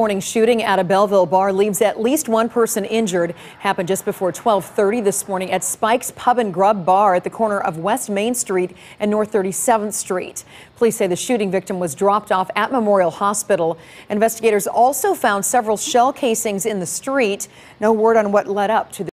Morning shooting at a Belleville bar leaves at least one person injured. Happened just before 12:30 this morning at Spike's Pub and Grub Bar at the corner of West Main Street and North 37th Street. Police say the shooting victim was dropped off at Memorial Hospital. Investigators also found several shell casings in the street. No word on what led up to the